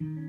Mm-hmm.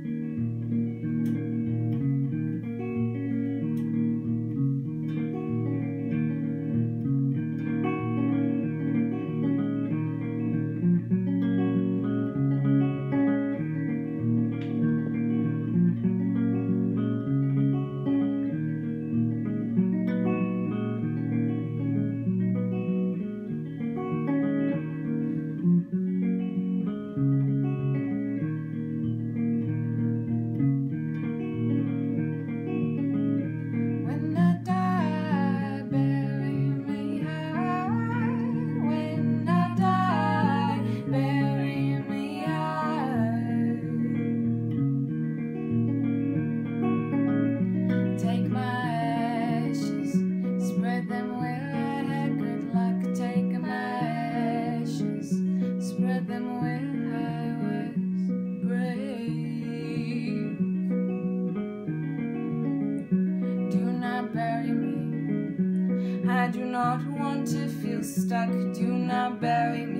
do not want to feel stuck. Do not bury me.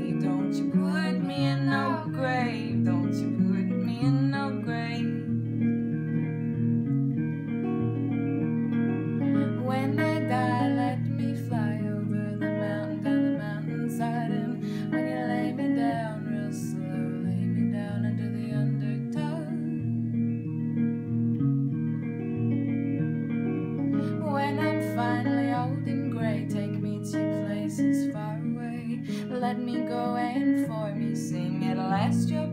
let me go and for me sing at last your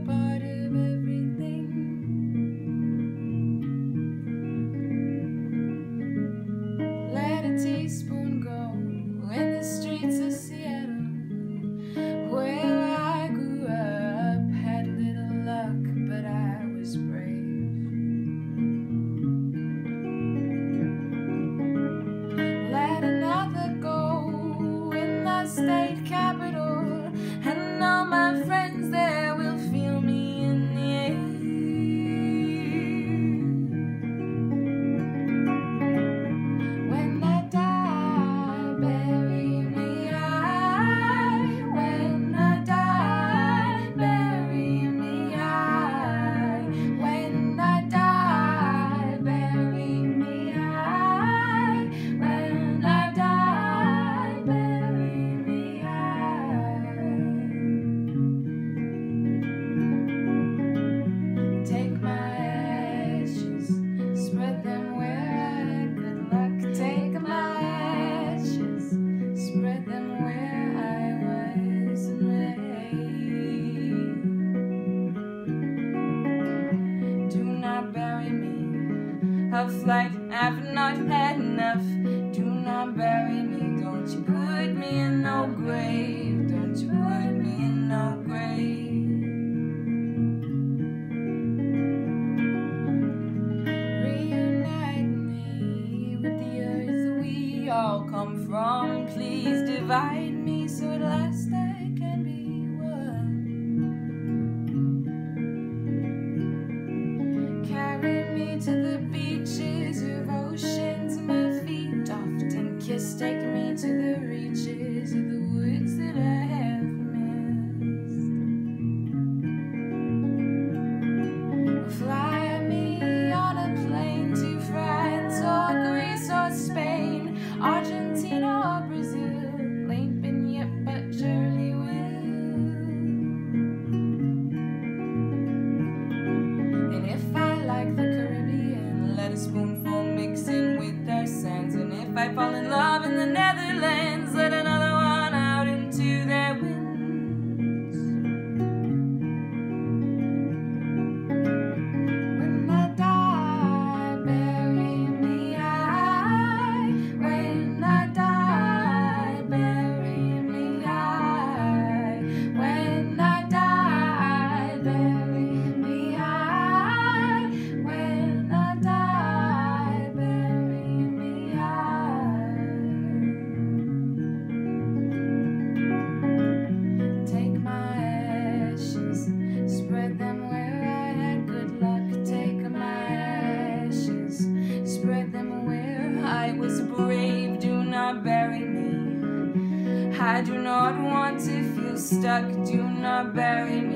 light. I've not had enough. Do not bury me. Don't you put me in no grave. Don't you put me in no grave. Reunite me with the earth we all come from. Please divide me so at last I spread them where I was brave. Do not bury me. I do not want to feel stuck. Do not bury me.